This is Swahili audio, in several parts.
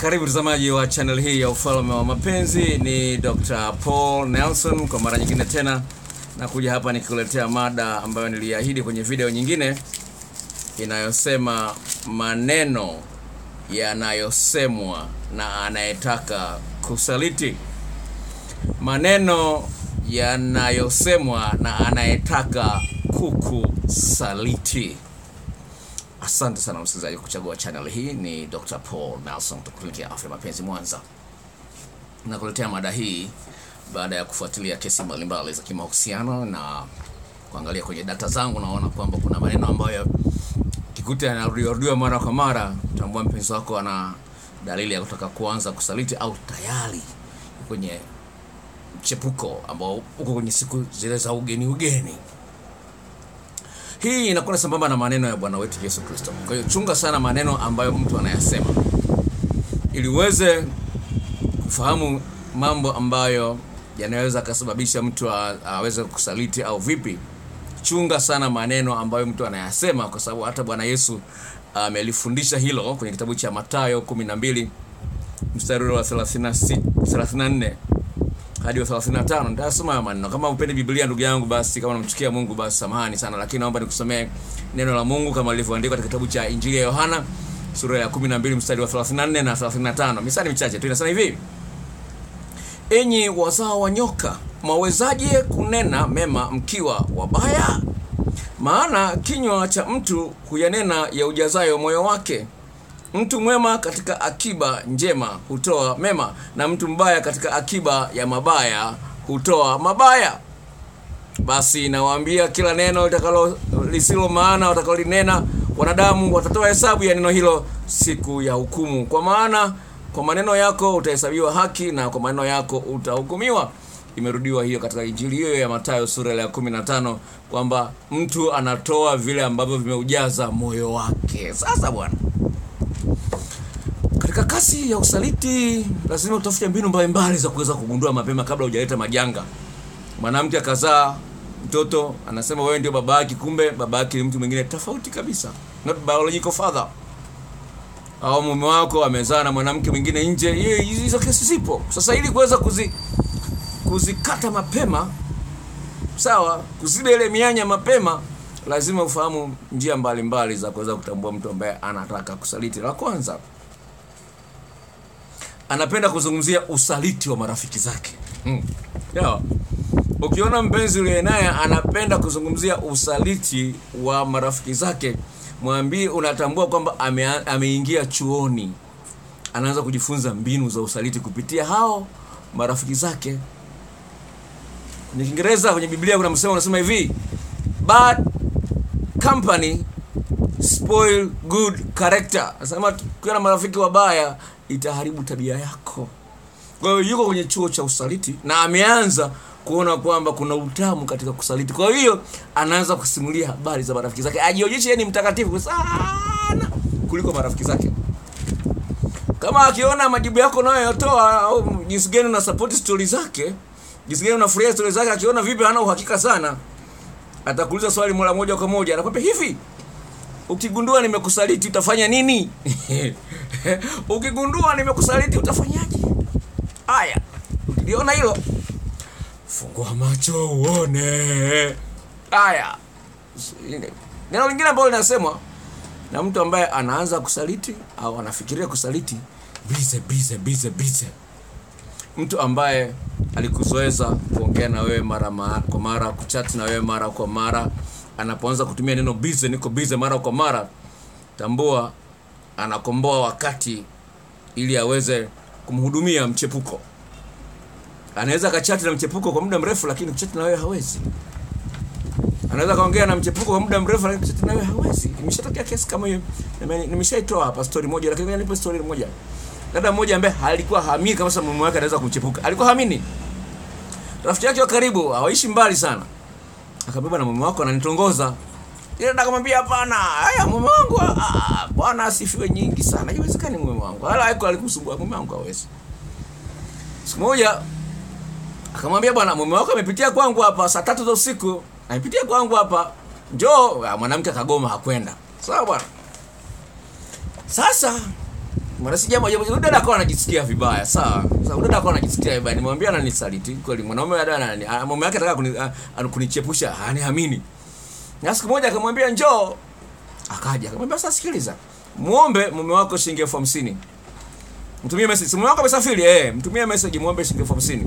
Karibu mtazamaji wa channel hii ya ufalme wa mapenzi. Ni Dr. Paul Nelson kwa mara nyingine tena nakuja hapa nikikuletea mada ambayo niliahidi kwenye video nyingine inayosema maneno yanayosemwa na anayetaka kusaliti. Maneno yanayosemwa na anayetaka kukusaliti. Asante sana msikilizaji kuchagua channel hii. Ni Dr. Paul Nelson tukuletea afya mapenzi Mwanza. Nakuletea mada hii baada ya kufuatilia kesi mbalimbali za kimahusiano na kuangalia kwenye data zangu, naona kwamba kuna maneno ambayo kikuta yanarudiwa mara kwa mara, tambua mpenzi wako ana dalili ya kutaka kuanza kusaliti au tayari kwenye mchepuko ambao uko kwenye siku zile za ugeni ugeni. Hii inakuwa sambamba na maneno ya Bwana wetu Yesu Kristo. Kwa hiyo chunga sana maneno ambayo mtu anayasema, ili uweze kufahamu mambo ambayo yanaweza akasababisha mtu aweze kusaliti au vipi. Chunga sana maneno ambayo mtu anayasema, kwa sababu hata Bwana Yesu amelifundisha hilo kwenye kitabu cha Mathayo 12 mstari wa 36 34 hadi wa 35 nitasoma haya maneno. Kama upende Biblia ndugu yangu, basi kama unamchukia Mungu, basi samahani sana, lakini naomba nikusomee neno la Mungu kama lilivyoandikwa katika kitabu cha Injili ya Yohana sura ya 12 mstari wa 34 na 35. Misali michache tu inasema hivi: Enyi wazao wa nyoka, mwawezaje kunena mema mkiwa wabaya? Maana kinywa cha mtu huyanena ya ujazayo moyo wake. Mtu mwema katika akiba njema hutoa mema, na mtu mbaya katika akiba ya mabaya hutoa mabaya. Basi nawaambia, kila neno litakalo lisilo maana watakalolinena wanadamu watatoa hesabu ya neno hilo siku ya hukumu. Kwa maana kwa maneno yako utahesabiwa haki, na kwa maneno yako utahukumiwa. Imerudiwa hiyo katika injili hiyo ya Mathayo sura ya 15 kwamba mtu anatoa vile ambavyo vimeujaza moyo wake. Sasa bwana katika kasi ya usaliti lazima utafute mbinu mbalimbali za kuweza kugundua mapema kabla hujaleta majanga. Mwanamke akazaa mtoto, anasema wewe ndio baba yake, kumbe baba yake ni mtu mwingine tofauti kabisa, not biological father. Au mume wako amezaa na mwanamke mwingine nje. Hizo kesi zipo. Sasa ili kuweza kuzi kuzikata mapema, sawa, kuziba ile mianya mapema, lazima ufahamu njia mbalimbali mbali za kuweza kutambua mtu ambaye anataka kusaliti. La kwanza anapenda kuzungumzia usaliti wa marafiki zake. Hmm. yeah. Ukiona mpenzi uliye naye anapenda kuzungumzia usaliti wa marafiki zake, mwambie unatambua kwamba ame, ameingia chuoni, anaanza kujifunza mbinu za usaliti kupitia hao marafiki zake. Kwenye Kiingereza, kwenye Biblia kuna msemo unasema hivi, bad company spoil good character. Nasema ukiwa na marafiki wabaya itaharibu tabia yako. Kwa hiyo yuko kwenye chuo cha usaliti na ameanza kuona kwamba kuna utamu katika kusaliti. Kwa hiyo anaanza kusimulia habari za marafiki zake, ajionyeshe yeye ni mtakatifu sana kuliko marafiki zake. Kama akiona majibu yako unayotoa au jinsi gani una support story zake, jinsi gani unafurahia story zake, akiona vipi hana uhakika sana, atakuuliza swali mara moja kwa moja, anakwambia hivi, ukigundua nimekusaliti utafanya nini? ukigundua nimekusaliti utafanyaje? Haya, ukiliona hilo, fungua macho uone. Haya, neno lingine ambalo linasemwa na mtu ambaye anaanza kusaliti au anafikiria kusaliti, bize bize bize bize, mtu ambaye alikuzoeza kuongea na wewe mara kwa mara, kuchati na wewe mara kwa mara, anapoanza kutumia neno bize, niko bize mara kwa mara, tambua anakomboa wakati ili aweze kumhudumia mchepuko. Anaweza akachati na mchepuko kwa muda mrefu, lakini kuchati na wewe hawezi. Anaweza kaongea na mchepuko kwa muda mrefu, lakini kuchati na wewe hawezi. Imeshatokea kesi kama hiyo, nimeshaitoa hapa story moja, lakini nipe story moja. Dada mmoja ambaye alikuwa haamini kama sasa mume wake anaweza kumchepuka, alikuwa haamini. Rafiki yake wa karibu, hawaishi mbali sana, akabeba na mume wako ananitongoza ile nataka akamwambia hapana, haya mume wangu, ah, bwana asifiwe nyingi sana, haiwezekani mume wangu, wala haiko alikusumbua mume wangu, hawezi. Siku moja akamwambia bwana, mume wako amepitia kwangu hapa saa tatu za usiku, amepitia kwangu hapa, njoo. Ah, Mwanamke akagoma, hakwenda. Sawa bwana. Sasa Mara si jambo jambo yule dada akawa anajisikia vibaya. Sawa. Sasa dada akawa anajisikia vibaya. Nimwambia ananisaliti kweli mwanaume dada anani ah, mume wake anataka kuni, kunichepusha, haniamini. Na siku moja akamwambia njoo. Akaja akamwambia sasa sikiliza. Muombe mume wako shilingi elfu hamsini. Mtumie message. Mume wako amesafiri eh, mtumie message muombe shilingi elfu hamsini.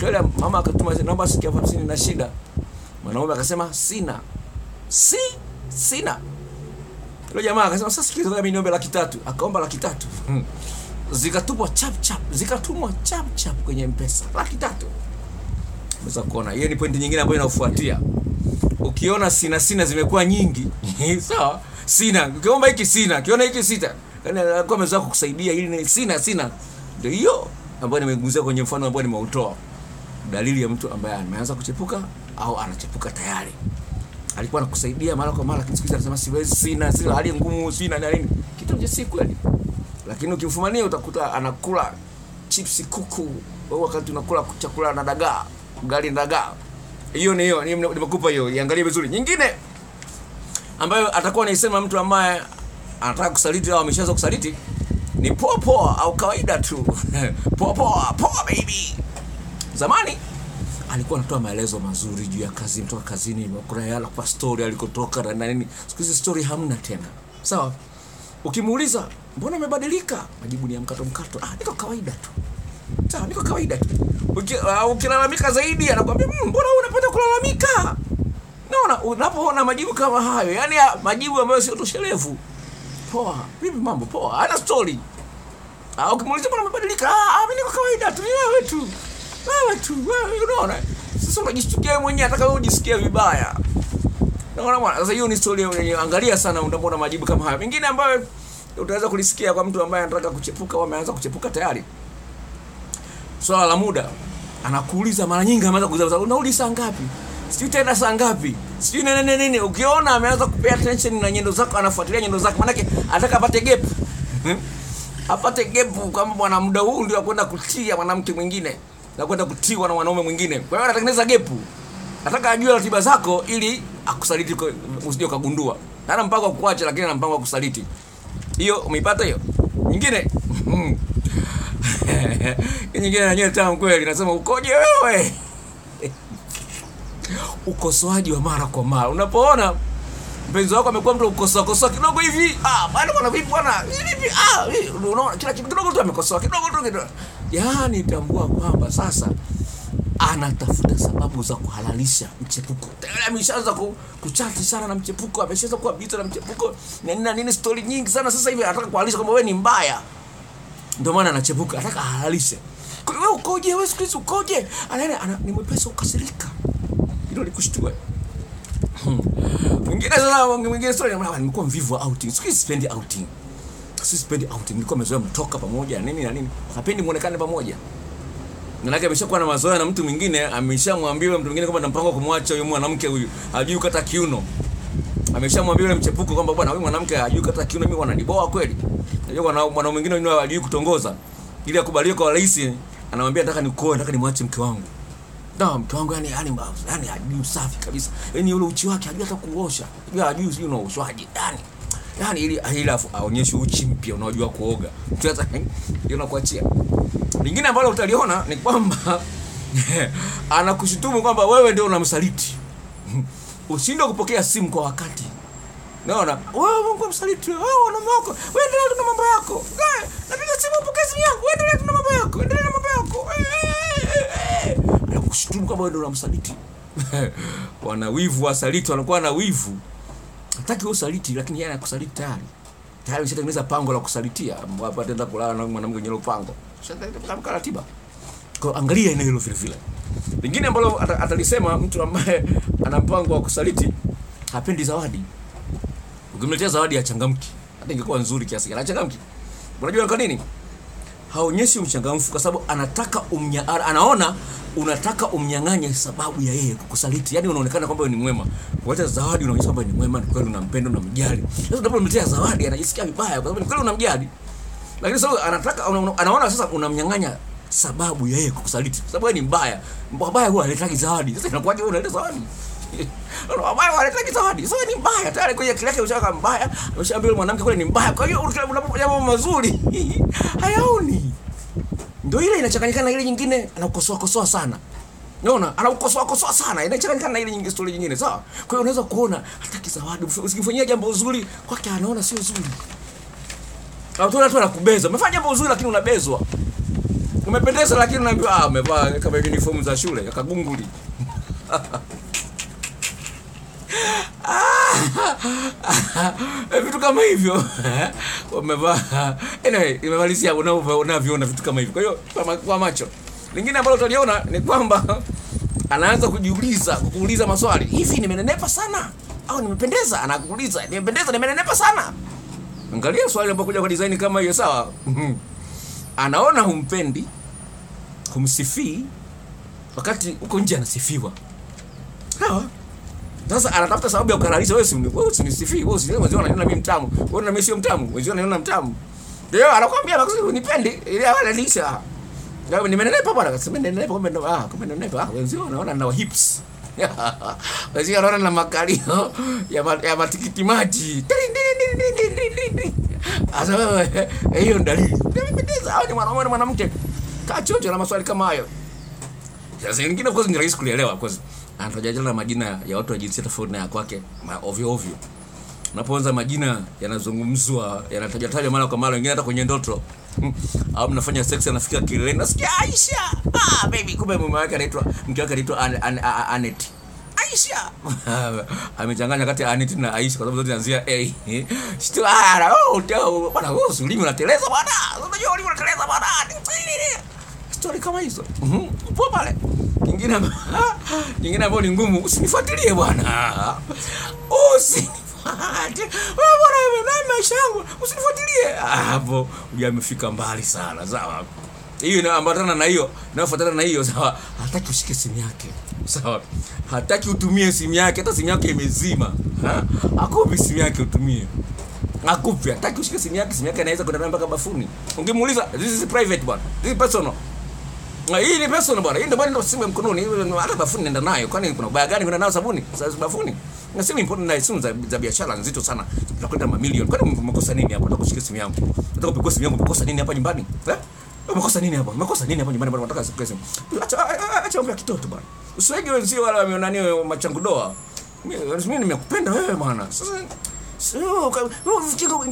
Kweli mama akatuma namba shilingi elfu hamsini na shida. Mwanaume akasema sina. Si sina. Yule jamaa akasema sasa sikiliza, mimi niombe laki tatu. Akaomba laki tatu. Hmm. Zikatumwa chap chap, zikatumwa chap chap kwenye M-Pesa. Laki tatu. Unaweza kuona hiyo ni pointi nyingine ambayo inafuatia. Ukiona sina sina zimekuwa nyingi, sawa? Sina. Ukiomba hiki sina, ukiona hiki sita. Yaani alikuwa amezoea kukusaidia ili ni sina sina. Ndio hiyo ambayo nimeguzia kwenye mfano ambao nimeutoa. Dalili ya mtu ambaye ameanza kuchepuka au anachepuka tayari alikuwa anakusaidia mara kwa mara, lakini siku hizi anasema siwezi, sina, sina, hali ngumu, sina na nini, kitu nje si kweli. Lakini ukimfumania utakuta anakula chipsi kuku, wewe wakati unakula chakula na dagaa, ugali na dagaa. Hiyo ni hiyo, nimekupa hiyo, iangalie vizuri. Nyingine ambayo atakuwa anaisema mtu ambaye anataka kusaliti au ameshaanza kusaliti ni poa poa au kawaida tu poa poa poa baby. Zamani alikuwa anatoa maelezo mazuri juu ya kazi, mtoka kazini, kuna yala kwa story alikotoka na nini. Siku hizi story hamna tena, sawa. Ukimuuliza mbona umebadilika, majibu ni ya mkato mkato. Ah, niko kawaida tu, sawa, niko kawaida tu. Uki, uh, ukilalamika zaidi anakuambia mmm, mbona unapenda kulalamika? Naona unapoona majibu kama hayo, yani ya, majibu ambayo sio toshelevu. Poa, vipi mambo? Poa, ana story. Ah, ukimuuliza mbona umebadilika, ah, mimi niko kawaida tu, ni wewe tu wewe tu wewe, unaona? Sasa, unajishtukia wewe mwenyewe, nataka wewe ujisikie vibaya. Unaona bwana, sasa hiyo ni story yenye, angalia sana, unapoona majibu kama haya. Mengine ambayo utaweza kulisikia kwa mtu ambaye anataka kuchepuka au ameanza kuchepuka tayari, swala la muda, anakuuliza mara nyingi, ameanza kuuliza unarudi saa ngapi, sijui tena saa ngapi, sijui nene nene nene. Ukiona ameanza kupea attention na nyendo zako, anafuatilia nyendo zako, maanake anataka apate gap. Apate gap, kama bwana, muda huu ndio akwenda kutia mwanamke mwingine na kwenda kutiwa na mwanaume mwingine. Kwa hiyo anatengeneza gepu, nataka ajue ratiba zako ili akusaliti, usije ukagundua. Hana mpango wa kuacha, lakini ana mpango wa kusaliti. Hiyo umeipata hiyo? Nyingine nyingine na nyewe tamu kweli, nasema ukoje wewe? Ukosoaji wa mara kwa mara, unapoona mpenzi wako amekuwa mtu ukosoa kosoa kidogo hivi, ah, bado bwana, vipi bwana, vipi, ah, unaona kila kitu kidogo tu amekosoa kidogo tu kidogo Yaani tambua kwamba sasa anatafuta sababu za kuhalalisha mchepuko. Tayari ameshaanza ku, kuchati sana na mchepuko, ameshaanza kuwa bita na mchepuko na nini na nini, story nyingi sana. Sasa hivi anataka kuhalalisha kwamba wewe ni mbaya, ndio maana anachepuka, anataka ahalalishe. Kwa hiyo ukoje? Wewe siku hizi ukoje? Anaenda ana, ni mwepesi ukasirika, hilo likushtue. Mwingine sasa, mwingine story, nimekuwa mvivu outing, siku hizi sipendi outing sisi sipendi outing, nilikuwa mezoea mtoka pamoja na nini na nini, hapendi muonekane pamoja. Manake ameshakuwa na mazoea na mtu mwingine, ameshamwambia mtu mwingine kwamba nampango kumwacha huyo mwanamke huyu, hajui kata kiuno. Ameshamwambia yule mchepuko kwamba bwana, huyu mwanamke hajui kata kiuno, mimi wananiboa kweli. Unajua kuna mwanaume mwingine yule hajui kutongoza, ili akubalie kwa rais, anamwambia nataka nikuoe, nataka nimwache mke wangu. Na mke wangu yani yani yani hajui usafi kabisa. Yaani yule uchi wake hajui hata kuosha. Hajui sio unaoshwaje. Yani yani ili ili aonyeshe uchi mpya unaojua kuoga. Sasa hiyo nakuachia. Lingine ambalo utaliona ni kwamba anakushutumu kwamba wewe ndio unamsaliti. Ushindwe kupokea simu kwa wakati. Naona wewe Mungu msaliti wewe una wako. Wewe ndio una mambo yako. Napiga simu upokee simu yangu. Wewe ndio una mambo yako. Endelea na mambo yako. Anakushutumu kwamba wewe ndio unamsaliti. Wana wivu wasaliti wanakuwa na wivu hataki usaliti, lakini yeye anakusaliti tayari. Tayari ushatengeneza pango la kusalitia, hapa ataenda kulala na mwanamke mwenye pango. Ushatengeneza ratiba. Kwa angalia eneo hilo vile vile. Lingine ambalo atalisema mtu ambaye ana mpango wa kusaliti hapendi zawadi. Ukimletea zawadi ya changamki, hata ingekuwa nzuri kiasi gani, changamki. Unajua kwa nini? Haonyeshi mchangamfu kwa sababu anataka umnya, anaona unataka umnyang'anye sababu ya yeye kukusaliti. Yaani unaonekana kwamba ni mwema. Kuleta zawadi unaonyesha kwamba ni mwema, ni kweli unampenda, unamjali. Sasa unapomletea zawadi anajisikia vibaya kwa sababu ni kweli unamjali. Lakini sasa anataka anaona sasa unamnyang'anya sababu ya yeye kukusaliti. Sababu yeye ni mbaya. Mbaya huwa haletaki zawadi. Sasa inakuwaje wewe unaleta zawadi? Mbaya wanataki zawadi sasa ni mbaya tayari kwenye akili yake ushaka mbaya ushaambia mwanamke kule ni mbaya kwa hiyo unapokuja mambo mazuri hayaoni ndio ile inachanganyikana na ile nyingine anakosoa kosoa sana Unaona? Anaukosoa kosoa sana. Inachanganyikana na ile nyingine story nyingine, sawa? Kwa hiyo unaweza kuona hata kizawadi Usikifanyia jambo zuri kwake anaona sio zuri. Au tu tuna kubeza, Umefanya jambo zuri lakini unabezwa. Umependeza lakini unaambiwa ah, umevaa kama uniform za shule ya kagunguli. vitu kama hivyo wamevaa anyway, imemalizia unavyoona vitu kama hivyo. Kwa hiyo kwa, macho lingine ambalo utaliona ni kwamba anaanza kujiuliza kukuuliza maswali hivi, nimenenepa sana au nimependeza? Anakuuliza nimependeza, nimenenepa sana. Angalia swali ambapo kwa design kama hiyo, sawa. Anaona humpendi, humsifii, wakati huko nje anasifiwa, sawa. Sasa anatafuta sababu ya kukaralisha, wewe wewe usinisifii, wewe usinisifii, wewe unaniona mimi mtamu, wewe na mimi sio mtamu, wewe unaniona mtamu. Ndio anakuambia basi unipendi, ili analisha Ndio nimenenepa bwana, kasema nimenenepa kumbe ndo ah, kumbe nimenepa. Ah, wenzio wanaona na hips. Wenzio wanaona na makalio ya ya matikiti maji. Asa wewe hiyo dalili. Nimependeza au ni mwanaume na mwanamke? Kachocho na maswali kama hayo. Sasa nyingine of course ni rahisi kulielewa of course. Anataja na majina ya watu wa jinsia tofauti na ya kwake ovyo ovyo. Unapoanza majina yanazungumzwa yanatajwa tajwa mara kwa mara, wengine hata kwenye ndoto. Au mnafanya sex, anafika kileleni, nasikia Aisha, ah baby, kumbe mume wake anaitwa mke wake anaitwa an, an, an, Anet. Aisha! Amechanganya kati ya Anet na Aisha kwa sababu zote zinaanzia A. Shtuara, oh tao bwana, wewe ulimi unateleza bwana, unajua ulimi unateleza bwana, story kama hizo. Mhm, upo pale. Kingine kingine ambayo ni ngumu, usinifuatilie bwana, usi maisha yangu. Usinifuatilie. Hapo ah, amefika mbali sana. Sawa. Hiyo inaambatana na hiyo. Inayofuatana na hiyo. Sawa. Hataki ushike simu yake. Sawa. Hataki utumie simu yake. Hata simu yake imezima. Akupi simu yake utumie. Akupi hataki ushike simu yake. Simu yake inaweza kwenda mpaka bafuni. Ungemuuliza this is private bwana. This is personal hii ni personal bwana hii ndio bwana simu ya mkononi hata bafuni nenda nayo kwani kuna ubaya gani kwenda nayo sabuni sasa bafuni na simu important na simu za, za biashara nzito sana tunakwenda mamilioni kwani umekosa nini hapa nataka kushika simu yangu nataka kupigwa simu yangu umekosa nini hapa nyumbani eh umekosa nini hapa umekosa nini hapa nyumbani bwana nataka kushika simu acha acha mambo kitoto bwana usiwege wenzio wala wameonani machangu doa mimi nimekupenda wewe bwana sasa sio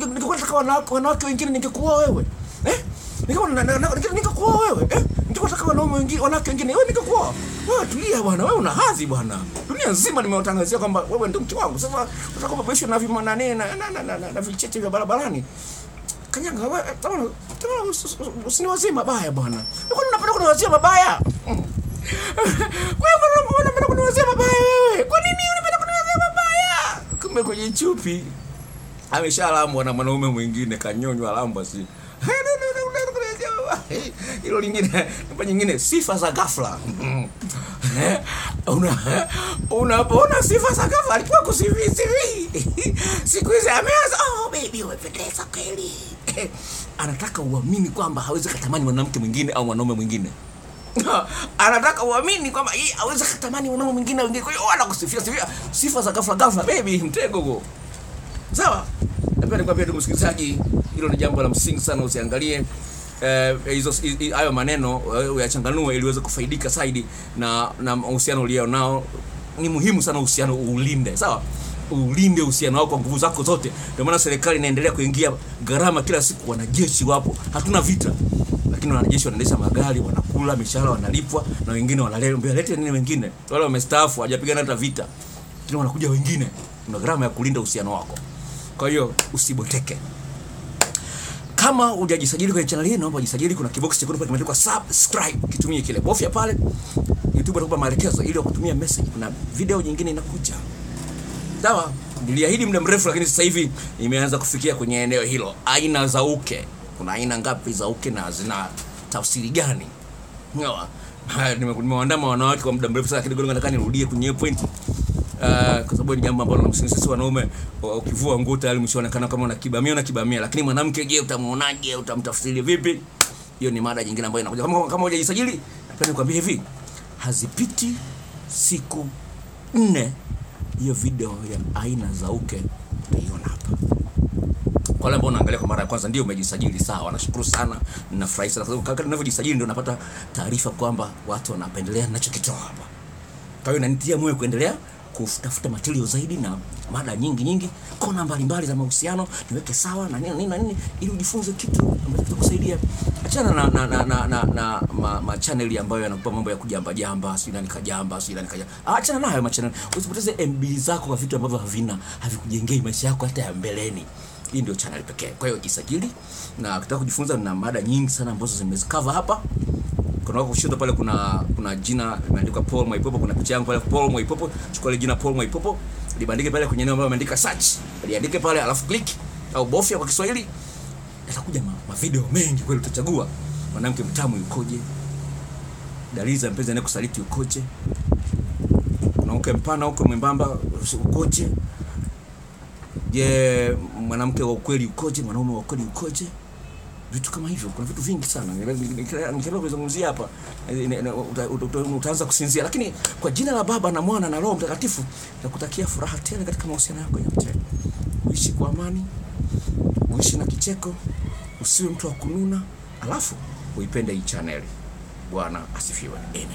ningekuwa nataka wanawake wengine ningekuoa wewe eh nikakuoa wewe eh ningekuwa nataka wanaume wengine wanawake wengine. Wewe nikakuoa wewe tulia bwana. Wewe una hadhi bwana. Dunia nzima nimewatangazia kwamba wewe ndio mke wangu. Sasa unataka kubadilisha na vima na na na, na, na, na vicheche vya barabarani. Kanyanga wewe tama usiniwazie mabaya bwana. Uko unapenda kuniwazia mabaya? Wewe unapenda kuniwazia mabaya wewe? Kwa nini unapenda kuniwazia mabaya? Kumbe kwenye chupi ameshalambwa na mwanaume mwingine kanyonywa lambwa si hilo lingine namba nyingine sifa za ghafla. Una unapoona sifa za ghafla alikuwa kusivi sivi siku hizi ameanza oh baby umependeza kweli. Anataka uamini kwamba hawezi katamani mwanamke mwingine au mwanaume mwingine. Anataka uamini kwamba yeye aweze kutamani mwanaume mwingine wengine. kwa hiyo anakusifia sifia sifa za ghafla ghafla. Baby mtego huo. Sawa? Napenda nikwambia ndugu msikilizaji hilo ni jambo la msingi sana usiangalie hizo uh, hayo maneno uh, uyachanganue ili uweze kufaidika zaidi na na uhusiano ulio nao. Ni muhimu sana uhusiano uulinde sawa? Ulinde uhusiano wako kwa nguvu zako zote. Ndio maana serikali inaendelea kuingia gharama kila siku wanajeshi wapo. Hatuna vita. Lakini wanajeshi wanaendesha magari wanakula mishahara wanalipwa na wengine wanaleta lete nini wengine? Wale wamestaafu hawajapigana hata vita. Lakini wanakuja wengine. Kuna gharama ya kulinda uhusiano wako. Kwa hiyo usiboteke kama hujajisajili kwenye channel hii naomba ujisajili. Kuna kibox chekundu pale kimeandikwa subscribe. Kitumie kile. Bofya pale. Youtube atakupa maelekezo ili ukutumia message. Kuna video nyingine inakuja. Sawa. Niliahidi muda mrefu lakini sasa hivi imeanza kufikia kwenye eneo hilo. Aina za uke. Kuna aina ngapi za uke na zina tafsiri gani? Sawa, nimewaandama wanawake kwa muda mrefu sana lakini nataka nirudie kwenye point Uh, kwa sababu ni jambo ambalo msingi sisi wanaume ukivua nguo tayari mshaonekana kama una kibamia na kibamia, lakini mwanamke je, utamuonaje? Utamtafsiri vipi? Hiyo ni mada nyingine ambayo inakuja. Kama kama hujajisajili, napenda nikwambie hivi, hazipiti siku nne hiyo video ya aina za uke utaiona hapa kwa wale ambao unaangalia kwa mara ya kwanza ndio umejisajili sawa nashukuru sana ninafurahi sana kwa sababu kadri ninavyojisajili ndio napata taarifa kwamba watu wanapendelea ninachokitoa hapa kwa hiyo inanitia moyo kuendelea kutafuta material zaidi na mada nyingi nyingi, kona mbalimbali za mahusiano niweke sawa na nini na nini na ili ujifunze kitu ambacho kitakusaidia. Achana na na na, na, na, na ma, ma channel ambayo yanakupa mambo ya kujamba jamba, sio nani kajamba, sio nani kajamba. Achana nayo ma channel, usipoteze MB zako kwa vitu ambavyo havina havikujengei maisha yako hata ya mbeleni. Hii ndio channel pekee. Kwa hiyo jisajili, na ukitaka kujifunza na mada nyingi sana ambazo zimezikava hapa kuna wako kushoto pale kuna kuna jina limeandikwa Paul Mwaipopo, kuna picha yangu pale Paul Mwaipopo. Chukua ile jina Paul Mwaipopo, libandike pale kwenye eneo ambalo limeandika search, liandike pale, alafu click au bofya kwa Kiswahili, yatakuja ma, ma video mengi kweli. Utachagua. Mwanamke mtamu yukoje, dalili za mpenzi anayekusaliti yukoje, mwanamke mpana huko mwembamba ukoje, je, mwanamke wa ukweli ukoje, mwanaume wa ukweli ukoje vitu kama hivyo. Kuna vitu vingi sana nikienda kuzungumzia hapa uta- utaanza kusinzia, lakini kwa jina la Baba na Mwana na Roho Mtakatifu nakutakia furaha tele katika mahusiano yako yote. Uishi kwa amani, uishi na kicheko, usiwe mtu wa kununa, alafu uipende hii chaneli. Bwana asifiwe, amen.